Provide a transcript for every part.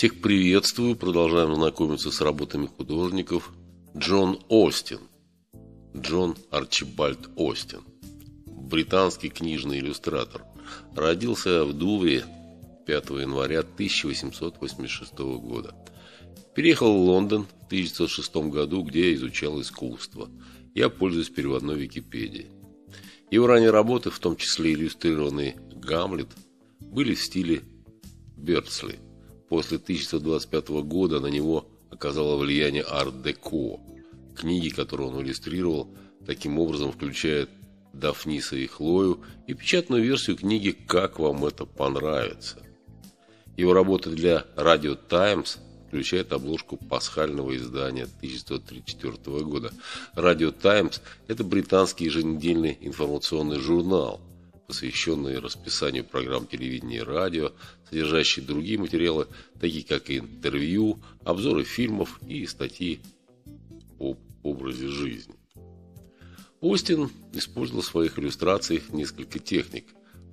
Всех приветствую, продолжаем знакомиться с работами художников. Джон Остин. Джон Арчибальд Остин. Британский книжный иллюстратор. Родился в Дувре 5 января 1886 года. Переехал в Лондон в 1906 году, где изучал искусство. Я пользуюсь переводной Википедией. Его ранние работы, в том числе иллюстрированный «Гамлет», были в стиле Берцли. После 1925 года на него оказало влияние арт-деко. Книги, которые он иллюстрировал, таким образом включают Дафниса и Хлою и печатную версию книги «Как вам это понравится». Его работы для «Радио Таймс» включает обложку пасхального издания 1934 года. «Радио Таймс» – это британский еженедельный информационный журнал, посвященный расписанию программ телевидения и радио, содержащий другие материалы, такие как интервью, обзоры фильмов и статьи об образе жизни. Остин использовал в своих иллюстрациях несколько техник,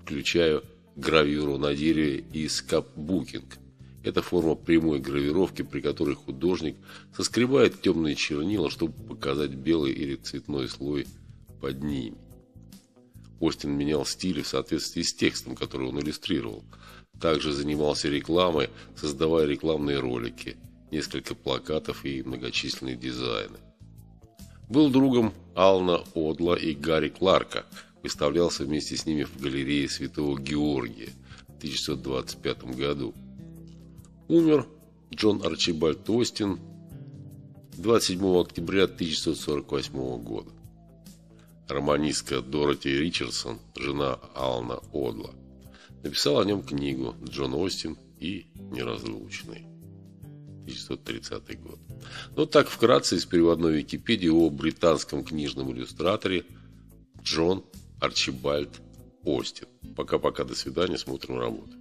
включая гравюру на дереве и скапбукинг – это форма прямой гравировки, при которой художник соскребает темные чернила, чтобы показать белый или цветной слой под ними. Остин менял стиль в соответствии с текстом, который он иллюстрировал. Также занимался рекламой, создавая рекламные ролики, несколько плакатов и многочисленные дизайны. Был другом Ална Одла и Гарри Кларка, выставлялся вместе с ними в галерее Святого Георгия в 1925 году. Умер Джон Арчибальд Остин 27 октября 1948 года. Романистка Дороти Ричардсон, жена Алана Одла, написала о нем книгу «Джон Остин и неразлучный». 1930 год. Но так вкратце из переводной Википедии о британском книжном иллюстраторе Джон Арчибальд Остин. Пока-пока, до свидания, смотрим работы.